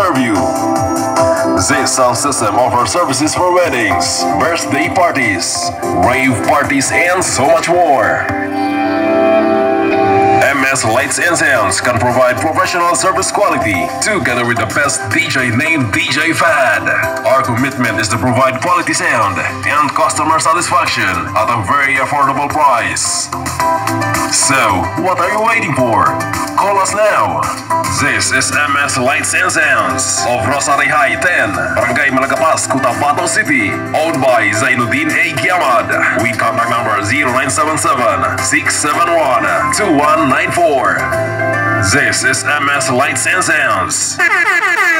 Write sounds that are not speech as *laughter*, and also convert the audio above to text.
serve you. This sound system offers services for weddings, birthday parties, rave parties, and so much more. MS Lights and Sounds can provide professional service quality together with the best DJ named DJ Fad. Our commitment is to provide quality sound and customer satisfaction at a very affordable price. So, what are you waiting for? Call us now. This is MS Lights and Sounds of Rosary Heights 10, Barangay Malagapas, Cotabato City, owned by Zainuddin A. Kiamad, with contact number 0977 671 2194. This is MS Lights and Sounds. *laughs*